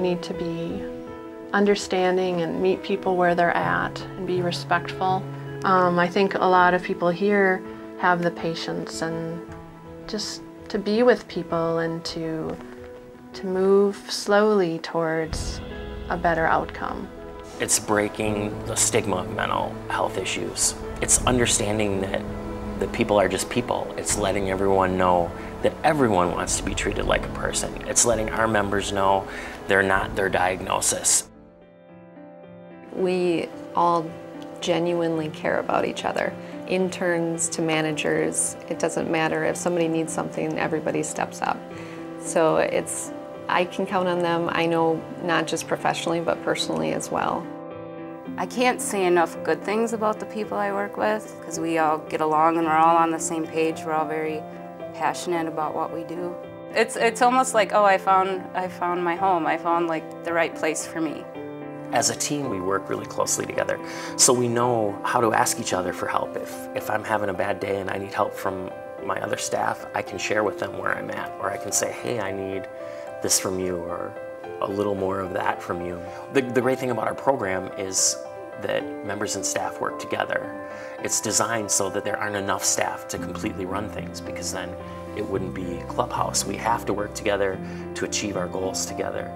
You need to be understanding and meet people where they're at and be respectful. Um, I think a lot of people here have the patience and just to be with people and to to move slowly towards a better outcome. It's breaking the stigma of mental health issues. It's understanding that that people are just people. It's letting everyone know that everyone wants to be treated like a person. It's letting our members know they're not their diagnosis. We all genuinely care about each other. Interns to managers, it doesn't matter. If somebody needs something, everybody steps up. So it's, I can count on them. I know not just professionally, but personally as well. I can't say enough good things about the people I work with because we all get along and we're all on the same page. We're all very passionate about what we do. It's, it's almost like, oh, I found, I found my home. I found like the right place for me. As a team, we work really closely together. So we know how to ask each other for help. If, if I'm having a bad day and I need help from my other staff, I can share with them where I'm at. Or I can say, hey, I need this from you, or a little more of that from you. The, the great thing about our program is that members and staff work together. It's designed so that there aren't enough staff to completely run things because then it wouldn't be Clubhouse. We have to work together to achieve our goals together.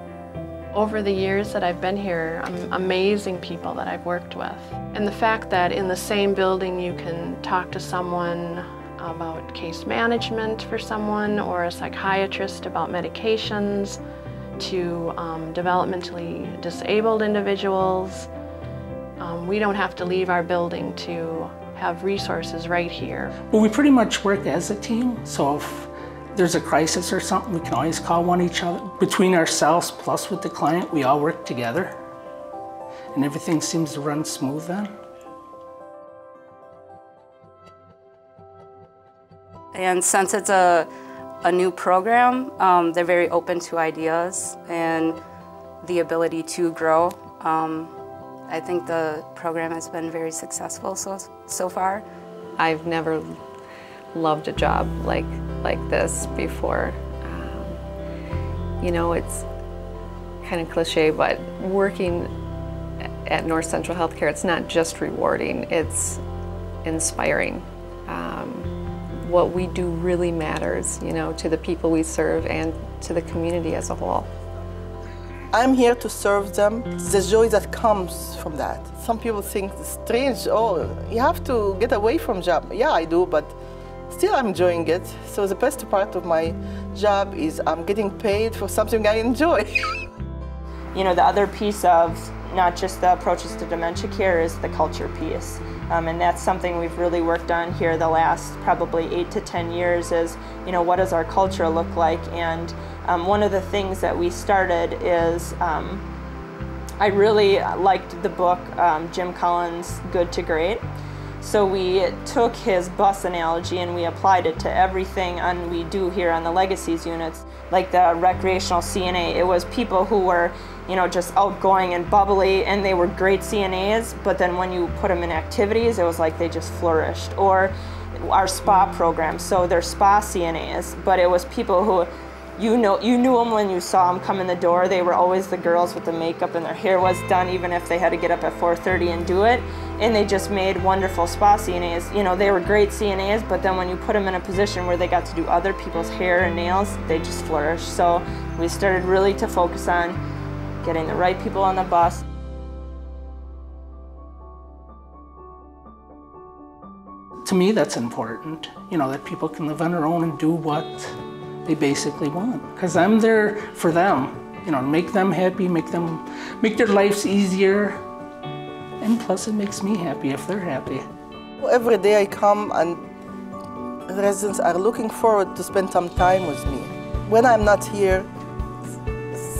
Over the years that I've been here, I'm amazing people that I've worked with. And the fact that in the same building you can talk to someone about case management for someone or a psychiatrist about medications to um, developmentally disabled individuals. Um, we don't have to leave our building to have resources right here. Well, we pretty much work as a team, so if there's a crisis or something, we can always call one each other. Between ourselves plus with the client, we all work together. And everything seems to run smooth then. And since it's a, a new program, um, they're very open to ideas and the ability to grow. Um, I think the program has been very successful so, so far. I've never loved a job like, like this before. Um, you know, it's kind of cliche, but working at North Central Healthcare, it's not just rewarding, it's inspiring. Um, what we do really matters, you know, to the people we serve and to the community as a whole. I'm here to serve them. The joy that comes from that. Some people think strange, oh, you have to get away from job. Yeah, I do, but still I'm enjoying it. So the best part of my job is I'm getting paid for something I enjoy. you know, the other piece of not just the approaches to dementia care is the culture piece. Um, and that's something we've really worked on here the last probably eight to 10 years is, you know, what does our culture look like? And um, one of the things that we started is um, I really liked the book um, Jim Collins' Good to Great. So we took his bus analogy and we applied it to everything and we do here on the legacies units. Like the recreational CNA, it was people who were, you know, just outgoing and bubbly and they were great CNAs, but then when you put them in activities, it was like they just flourished. Or our spa program, so they're spa CNAs, but it was people who you know you knew them when you saw them come in the door. They were always the girls with the makeup and their hair was done even if they had to get up at 4.30 and do it. And they just made wonderful spa CNAs you know they were great CNAs but then when you put them in a position where they got to do other people's hair and nails they just flourished. So we started really to focus on getting the right people on the bus. To me that's important you know that people can live on their own and do what they basically want. Because I'm there for them, you know, make them happy, make them, make their lives easier. And plus it makes me happy if they're happy. Every day I come and residents are looking forward to spend some time with me. When I'm not here,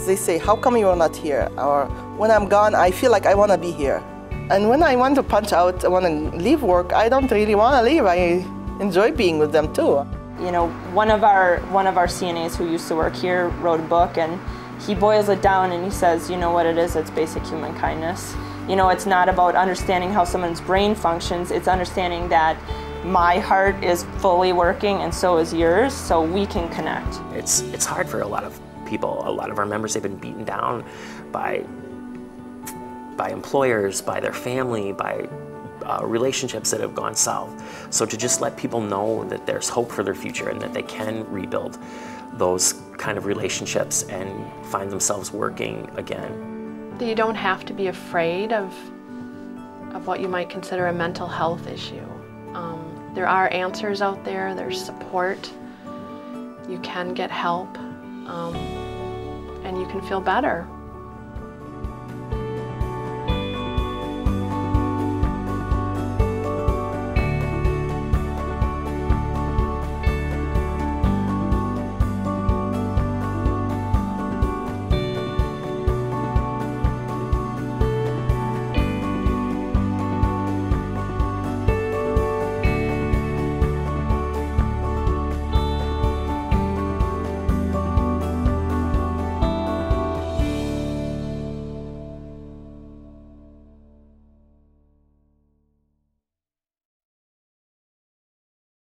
they say, how come you are not here? Or when I'm gone, I feel like I want to be here. And when I want to punch out, I want to leave work, I don't really want to leave. I enjoy being with them too. You know, one of our one of our CNAs who used to work here wrote a book and he boils it down and he says, you know what it is, it's basic human kindness. You know, it's not about understanding how someone's brain functions, it's understanding that my heart is fully working and so is yours, so we can connect. It's, it's hard for a lot of people. A lot of our members have been beaten down by by employers, by their family, by uh, relationships that have gone south. So to just let people know that there's hope for their future and that they can rebuild those kind of relationships and find themselves working again. You don't have to be afraid of, of what you might consider a mental health issue. Um, there are answers out there, there's support, you can get help, um, and you can feel better